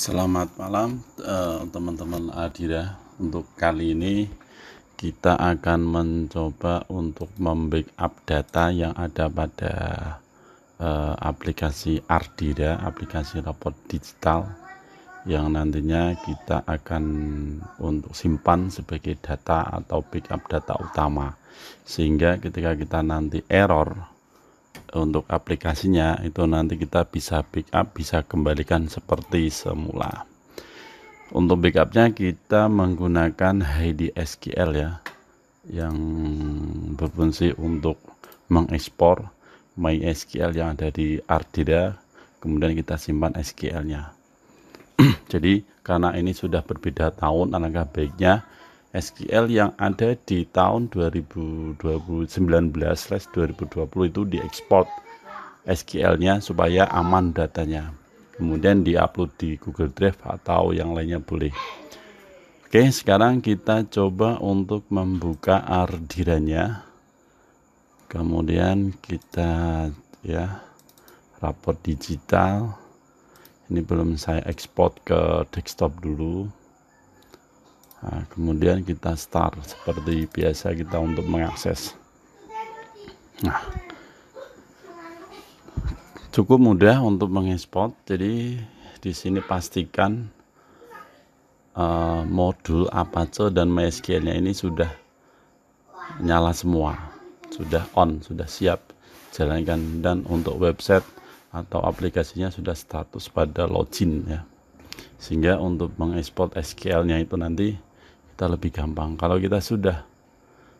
Selamat malam eh, teman-teman Adira. Untuk kali ini kita akan mencoba untuk membackup data yang ada pada uh, aplikasi Ardira, aplikasi raport digital yang nantinya kita akan untuk simpan sebagai data atau backup data utama. Sehingga ketika kita nanti error untuk aplikasinya itu nanti kita bisa backup bisa kembalikan seperti semula. Untuk backupnya kita menggunakan Heidi SQL ya yang berfungsi untuk mengekspor MySQL yang ada di Ardira kemudian kita simpan SQL nya jadi karena ini sudah berbeda tahun alangkah baiknya SQL yang ada di tahun 2019 2020 itu diekspor SQL-nya supaya aman datanya. Kemudian diupload di Google Drive atau yang lainnya boleh. Oke, sekarang kita coba untuk membuka ardiranya. Kemudian kita ya raport digital. Ini belum saya ekspor ke desktop dulu Nah, kemudian kita start seperti biasa kita untuk mengakses. Nah, cukup mudah untuk mengekspor. Jadi di sini pastikan uh, modul Apache dan MySQL-nya ini sudah nyala semua, sudah on, sudah siap jalankan dan untuk website atau aplikasinya sudah status pada login ya. Sehingga untuk mengekspor SQL-nya itu nanti kita lebih gampang. Kalau kita sudah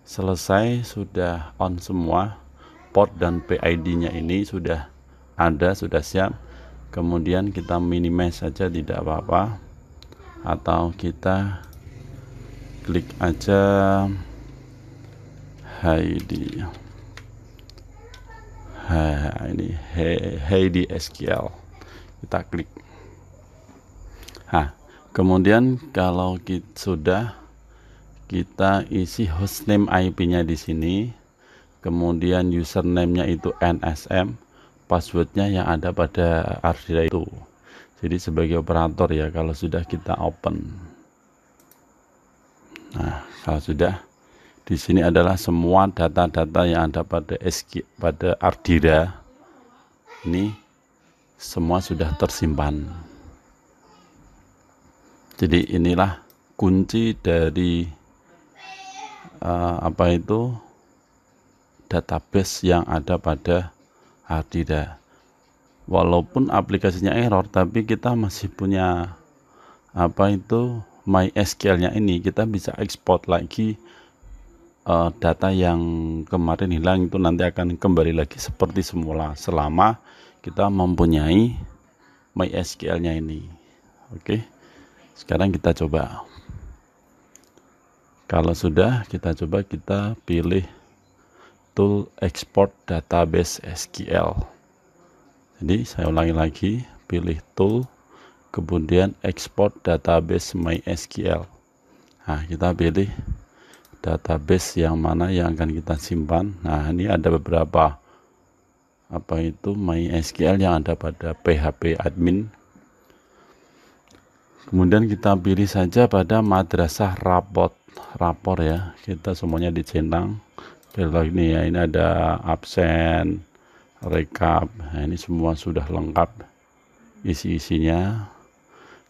selesai sudah on semua port dan PID nya ini sudah ada sudah siap kemudian kita minimize saja tidak apa-apa. Atau kita klik aja ID ha, ini Heidi SQL kita klik. Nah kemudian kalau kita sudah kita isi hostname IP-nya di sini. Kemudian username-nya itu NSM passwordnya yang ada pada Ardira itu. Jadi sebagai operator ya kalau sudah kita open. Nah kalau sudah di sini adalah semua data-data yang ada pada SQ pada Ardira. Ini semua sudah tersimpan. Jadi inilah kunci dari uh, apa itu database yang ada pada Ardida. Walaupun aplikasinya error, tapi kita masih punya apa itu MySQL-nya ini kita bisa ekspor lagi uh, data yang kemarin hilang itu nanti akan kembali lagi seperti semula selama kita mempunyai MySQL-nya ini. Oke. Sekarang kita coba. Kalau sudah, kita coba kita pilih tool export database SQL. Jadi saya ulangi lagi, pilih tool, kemudian export database MySQL. Nah, kita pilih database yang mana yang akan kita simpan. Nah, ini ada beberapa apa itu MySQL yang ada pada PHP admin. Kemudian kita pilih saja pada madrasah raport rapor ya kita semuanya dicentang lagi ini ya ini ada absen rekap. Nah, ini semua sudah lengkap isi-isinya.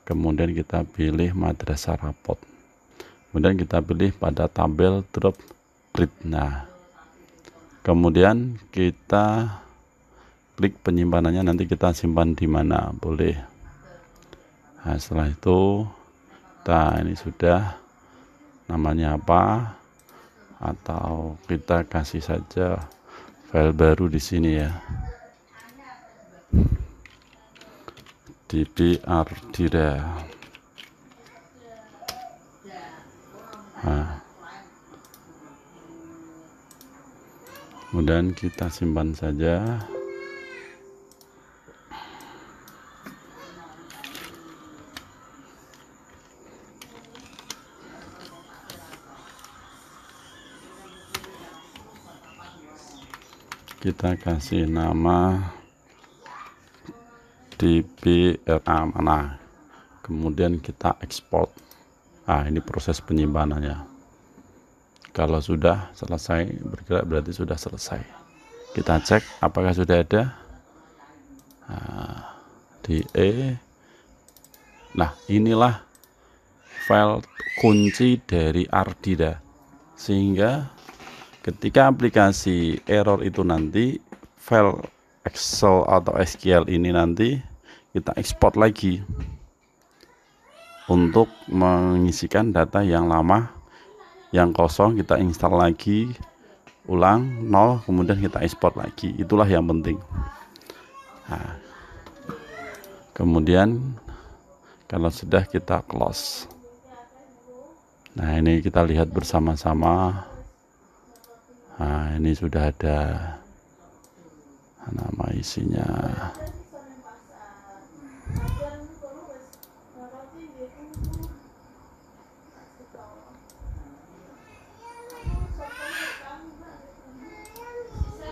Kemudian kita pilih madrasah rapot. Kemudian kita pilih pada tabel drop read nah kemudian kita klik penyimpanannya. Nanti kita simpan di mana? Boleh nah setelah itu nah ini sudah namanya apa atau kita kasih saja file baru di sini ya. Dbr dira. Nah. kemudian kita simpan saja kita kasih nama dbra mana kemudian kita ekspor nah ini proses penyimpanannya kalau sudah selesai bergerak berarti sudah selesai. Kita cek apakah sudah ada. Nah, di E. Nah inilah file kunci dari Ardida. Sehingga ketika aplikasi error itu nanti file Excel atau SQL ini nanti kita ekspor lagi untuk mengisikan data yang lama yang kosong kita install lagi ulang nol kemudian kita ekspor lagi. Itulah yang penting. Nah, kemudian kalau sudah kita close. Nah ini kita lihat bersama-sama Nah ini sudah ada nama isinya.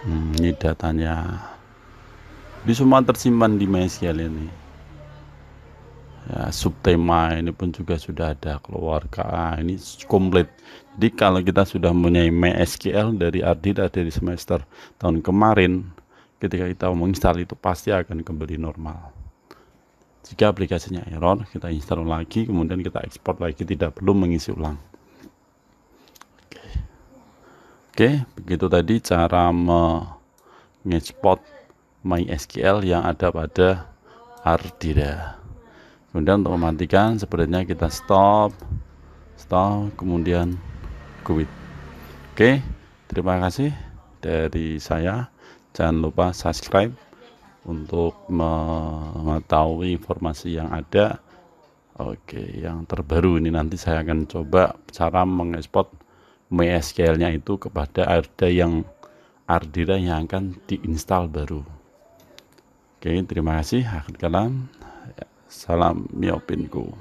Hmm, ini datanya. Di semua tersimpan di MySQL ini ya, subtema ini pun juga sudah ada keluarga ini komplit. Jadi kalau kita sudah mempunyai MySQL dari Ardita dari semester tahun kemarin ketika kita menginstal itu pasti akan kembali normal. Jika aplikasinya error kita install lagi kemudian kita ekspor lagi tidak perlu mengisi ulang. Oke. Oke begitu tadi cara mengekspor MySQL yang ada pada Ardita kemudian untuk mematikan sepertinya kita stop stop kemudian quit oke terima kasih dari saya. Jangan lupa subscribe untuk mengetahui informasi yang ada. Oke yang terbaru ini nanti saya akan coba cara mengekspor MySQL nya itu kepada ada yang Ardira yang akan diinstal baru. Oke terima kasih akhir kalam Salam miopinku.